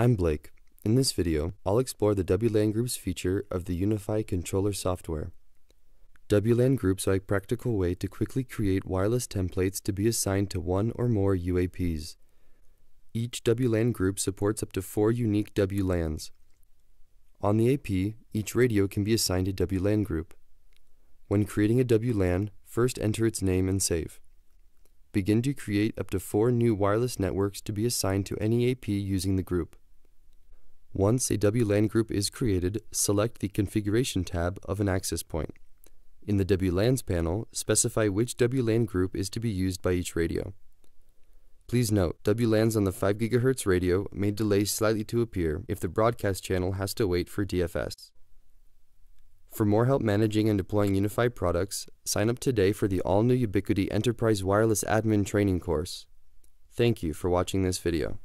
I'm Blake. In this video, I'll explore the WLAN groups feature of the UniFi controller software. WLAN groups are a practical way to quickly create wireless templates to be assigned to one or more UAPs. Each WLAN group supports up to four unique WLANs. On the AP, each radio can be assigned a WLAN group. When creating a WLAN, first enter its name and save. Begin to create up to four new wireless networks to be assigned to any AP using the group. Once a WLAN group is created, select the Configuration tab of an access point. In the WLANs panel, specify which WLAN group is to be used by each radio. Please note, WLANs on the 5 GHz radio may delay slightly to appear if the broadcast channel has to wait for DFS. For more help managing and deploying UniFi products, sign up today for the all-new Ubiquiti Enterprise Wireless Admin Training course. Thank you for watching this video.